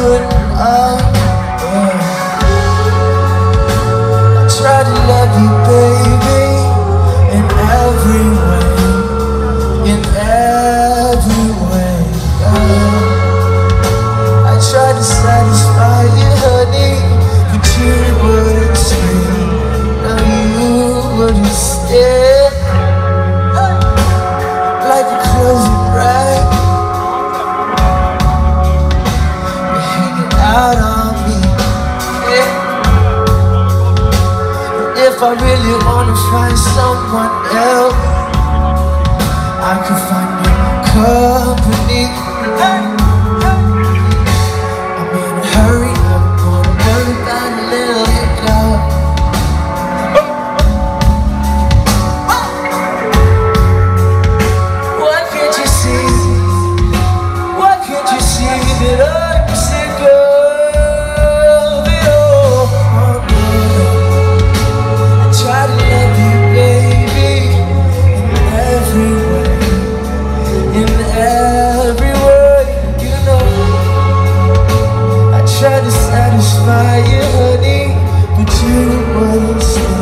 couldn't I? Yeah. I tried to love you, baby, in every way. if I really wanna find someone else I could you, honey, but you were still.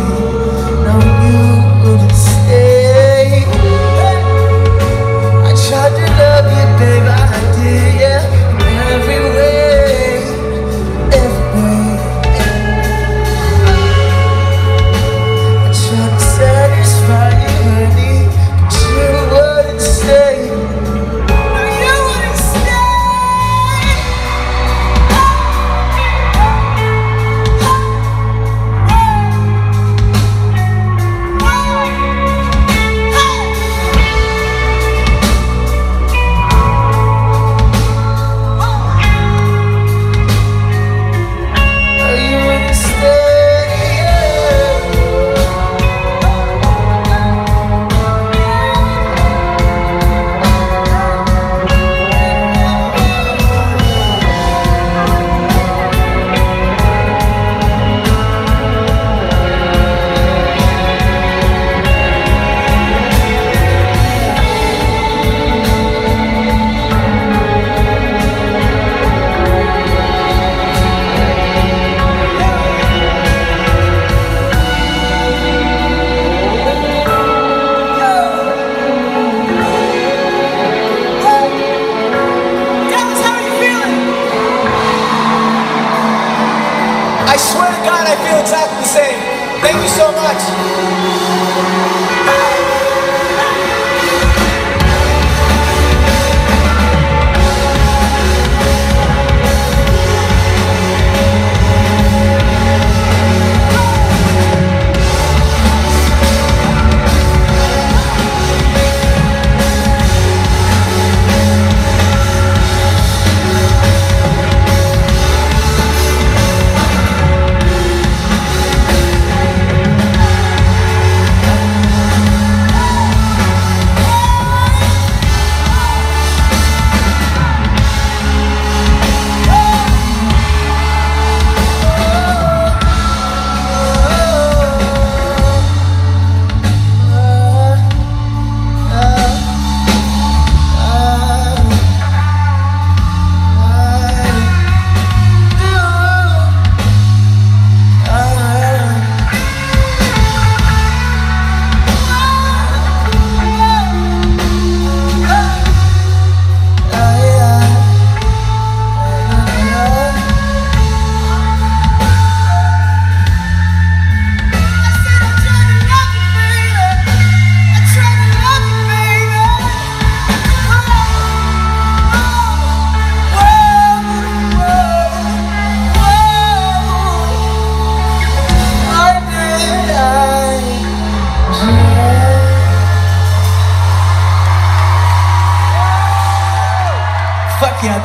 God, I feel exactly the same. Thank you so much.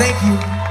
Thank you.